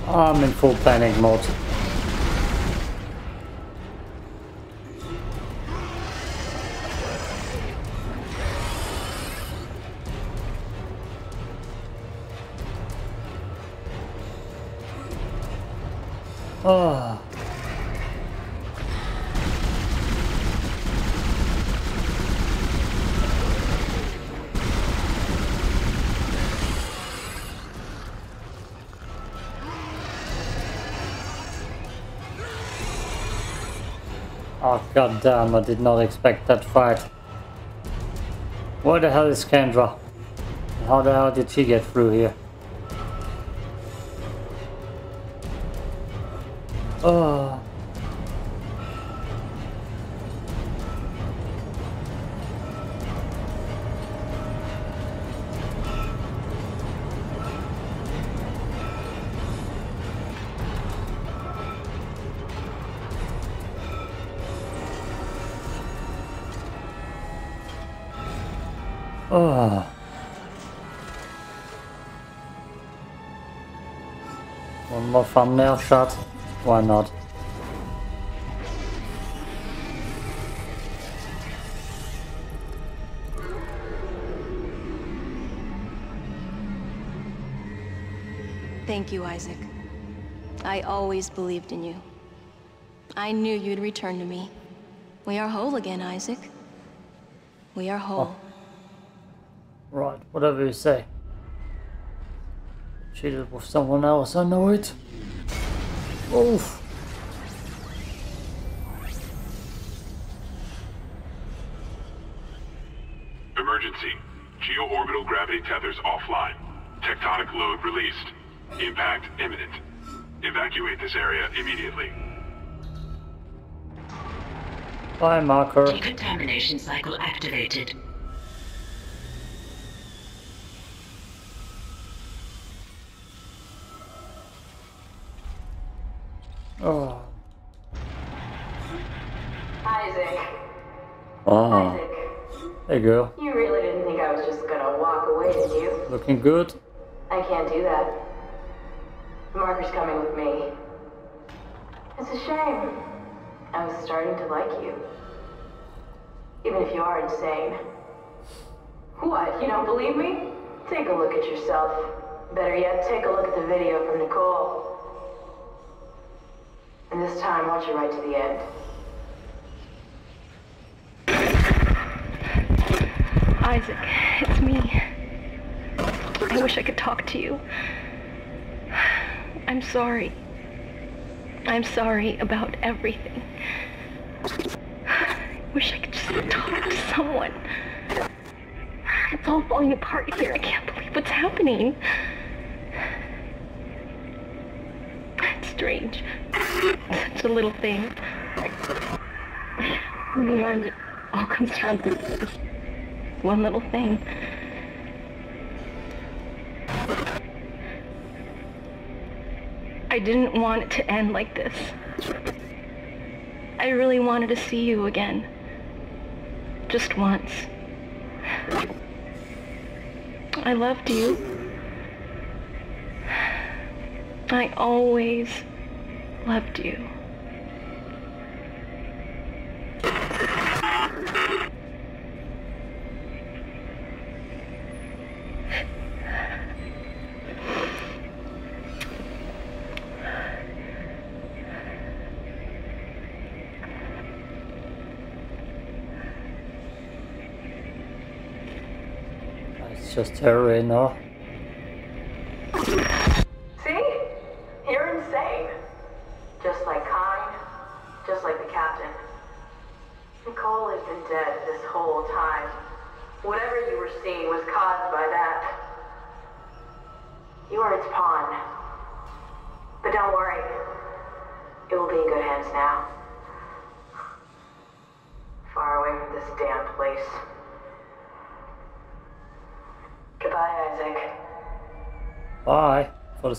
I'm in full panic mode. God damn, I did not expect that fight. Where the hell is Kendra? How the hell did she get through here? Oh. One more thumbnail shot. Why not? Thank you, Isaac. I always believed in you. I knew you'd return to me. We are whole again, Isaac. We are whole. Oh. Right, whatever you say. Cheated with someone else, I know it. Oof. Emergency. Geo-orbital gravity tethers offline. Tectonic load released. Impact imminent. Evacuate this area immediately. Bye, marker. Decontamination cycle activated. Oh. Isaac. Hey, girl. You really didn't think I was just gonna walk away, did you? Looking good? I can't do that. Marker's coming with me. It's a shame. I was starting to like you. Even if you are insane. What, you don't believe me? Take a look at yourself. Better yet, take a look at the video from Nicole. And this time, watch it right to the end. Isaac, it's me. I wish I could talk to you. I'm sorry. I'm sorry about everything. I wish I could just talk to someone. It's all falling apart here. I can't believe what's happening. It's strange. Such a little thing. And it all comes down to this one little thing. I didn't want it to end like this. I really wanted to see you again. Just once. I loved you. I always loved you. It's just her,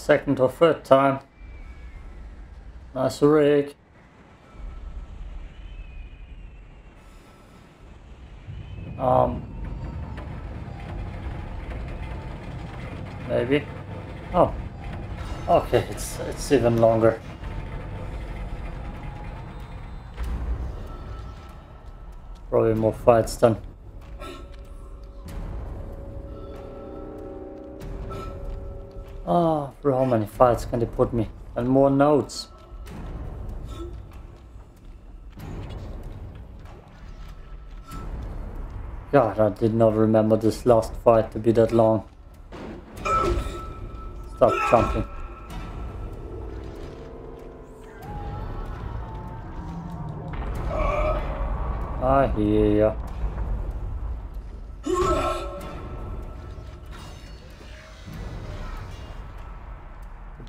second or third time. Nice rig. Um. Maybe. Oh. Okay, it's it's even longer. Probably more fights then. Ah, how many fights can they put me? And more notes. God, I did not remember this last fight to be that long. Stop jumping. I hear ya.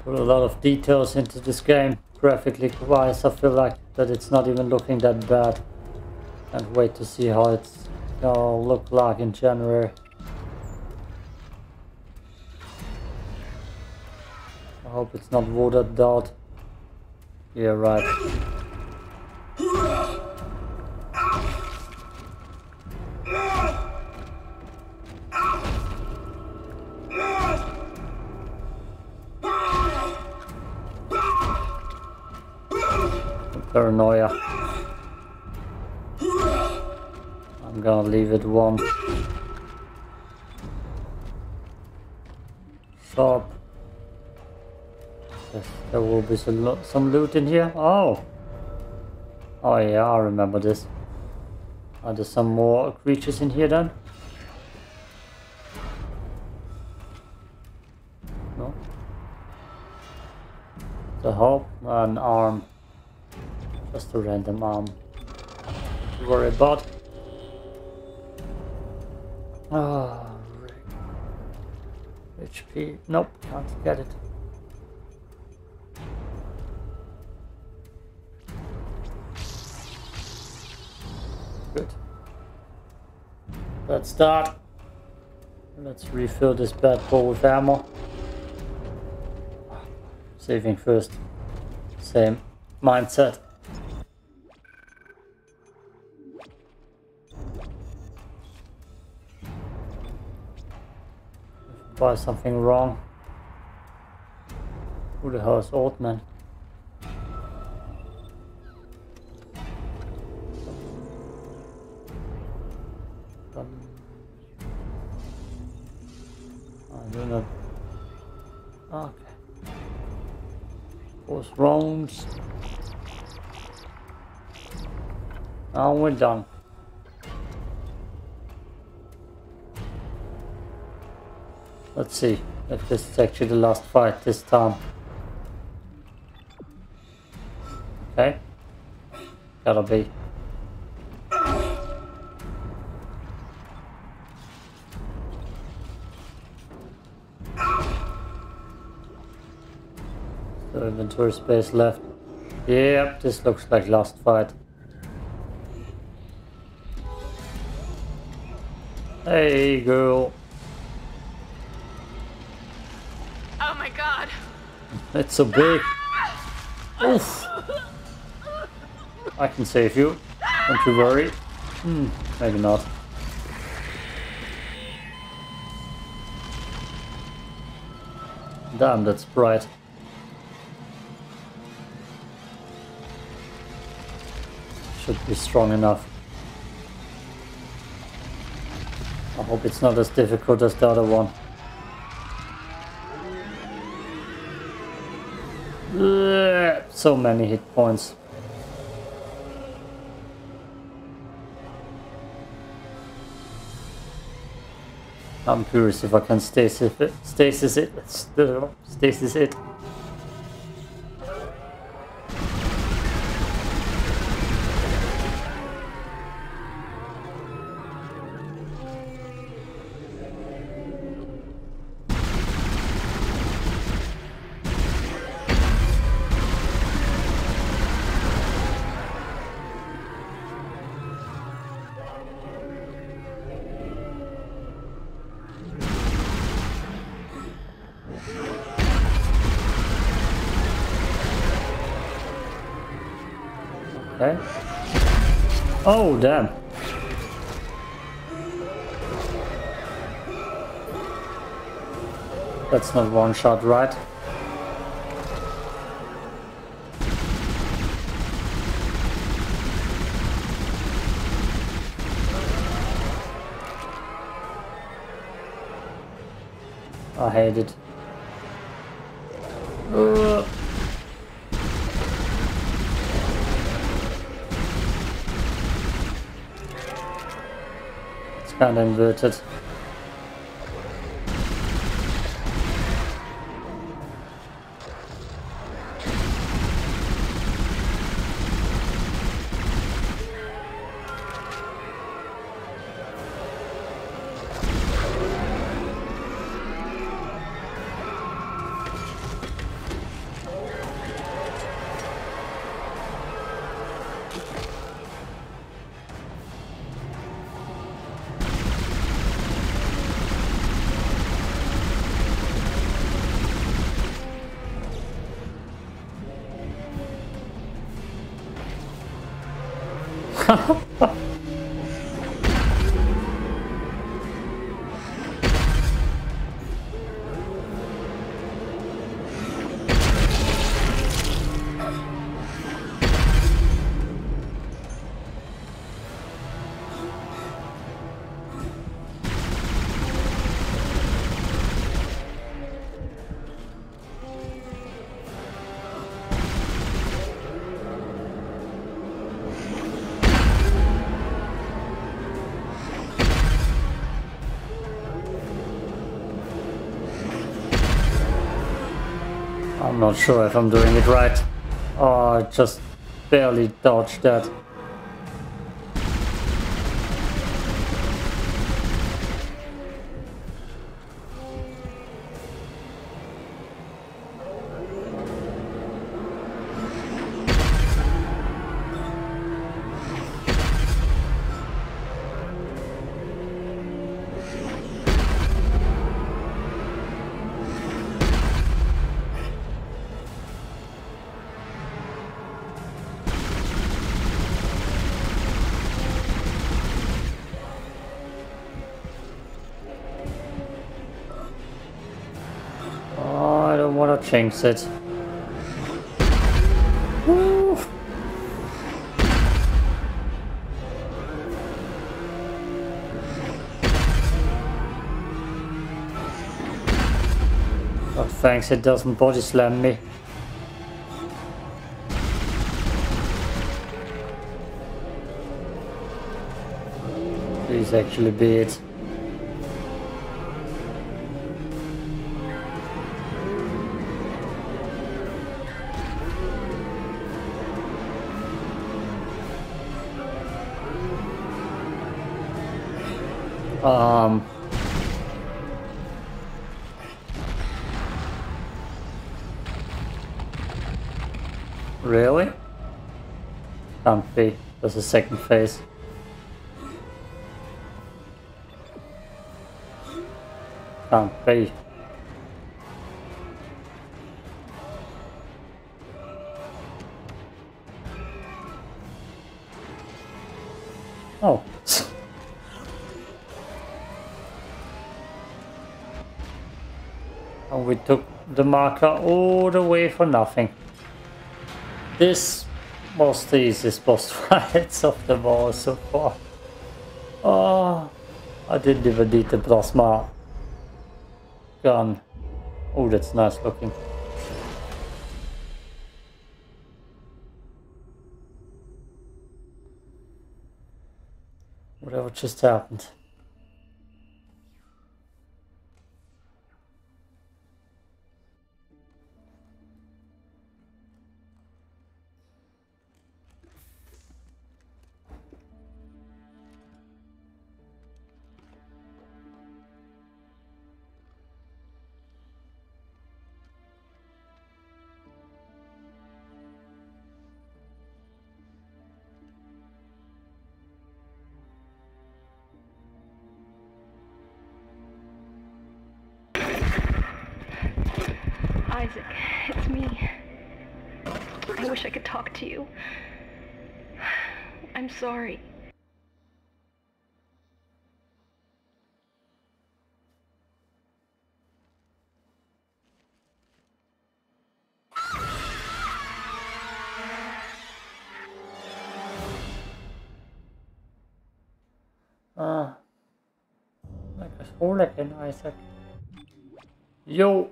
Put a lot of details into this game, graphically wise. I feel like that it's not even looking that bad. Can't wait to see how it's gonna look like in January. I hope it's not watered out. Yeah, right. There will be some, lo some loot in here. Oh! Oh yeah, I remember this. Are there some more creatures in here then? No? The hope, an arm. Just a random arm. Don't worry about. Ah, oh, HP. Nope, can't get it. Let's start. Let's refill this bad boy with ammo. Saving first. Same mindset. Buy something wrong. Who the hell is Altman? I We're done. Let's see if this is actually the last fight this time. Okay. Gotta be. Still inventory space left. Yep, this looks like last fight. Hey girl. Oh my god. That's so big. Oof. I can save you. Don't you worry. Hmm, maybe not. Damn, that's bright. Should be strong enough. I hope it's not as difficult as the other one. So many hit points. I'm curious if I can stasis it. Stasis it. Stasis it. Damn. That's not one shot, right? I hate it. Uh. Of inverted. Not sure if I'm doing it right. Oh, I just barely dodged that. I don't want to change it. But thanks it doesn't body slam me. Please actually be it. Um. Really? Be. There's a second phase. Can't the marker all the way for nothing. This was the easiest boss fights of the war so far. Oh, I didn't even need the plasma gun. Oh, that's nice looking. Whatever just happened. Schoollekker, Isaac. Yo!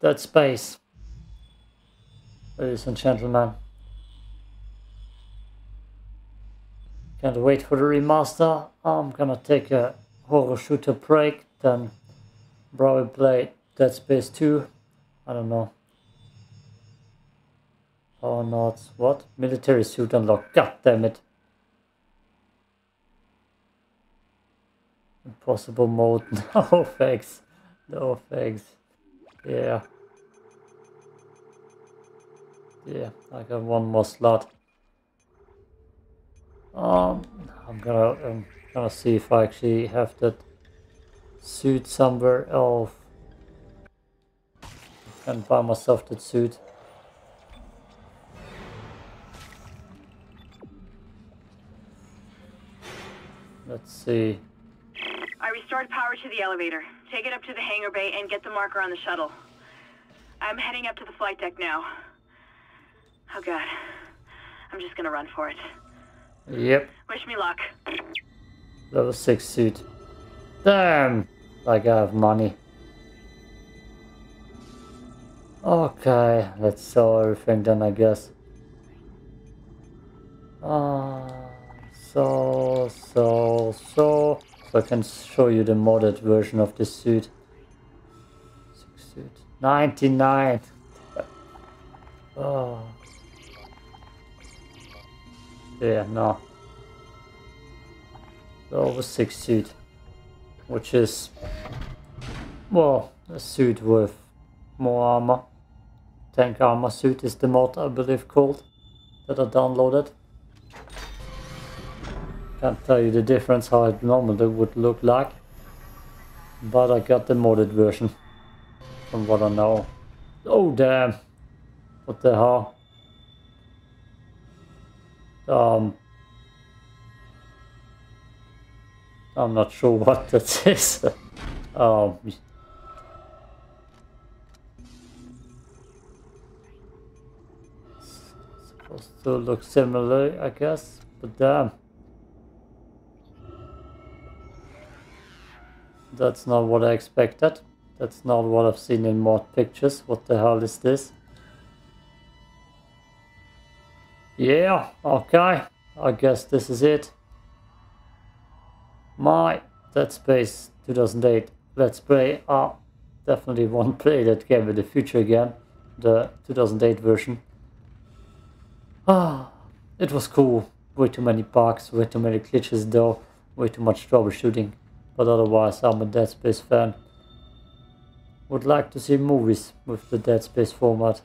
Dead Space. Ladies and gentlemen. Can't wait for the remaster. I'm gonna take a horror shooter break, then probably play Dead Space 2. I don't know. Or not. What? Military suit unlocked. God damn it. Impossible mode. No thanks. No thanks. Yeah. Yeah, I got one more slot. Um, I'm gonna I'm gonna see if I actually have that suit somewhere else. Can buy myself that suit. Let's see. Restored power to the elevator. Take it up to the hangar bay and get the marker on the shuttle. I'm heading up to the flight deck now. Oh god. I'm just gonna run for it. Yep. Wish me luck. Level 6 suit. Damn! Like I have money. Okay, let's sell everything then I guess. Ah, so, so, so. So I can show you the modded version of this suit. Six suit. 99! Oh. Yeah, no. Level 6 suit. Which is, well, a suit with more armor. Tank armor suit is the mod, I believe, called. That I downloaded. Can't tell you the difference how it normally would look like. But I got the modded version. From what I know. Oh damn! What the hell? Um, I'm not sure what that is. um, supposed to look similar, I guess, but damn. That's not what I expected. That's not what I've seen in mod pictures. What the hell is this? Yeah, okay. I guess this is it. My Dead Space 2008 Let's Play. I definitely won't play that game in the future again. The 2008 version. Ah, it was cool. Way too many bugs, way too many glitches though. Way too much troubleshooting. But otherwise, I'm a Dead Space fan. Would like to see movies with the Dead Space format.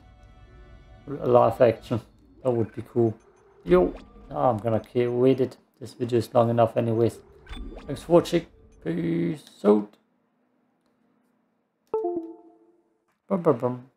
Live action. That would be cool. Yo, I'm gonna wait it. This video is long enough anyways. Thanks for watching. Peace out. Bum, bum, bum.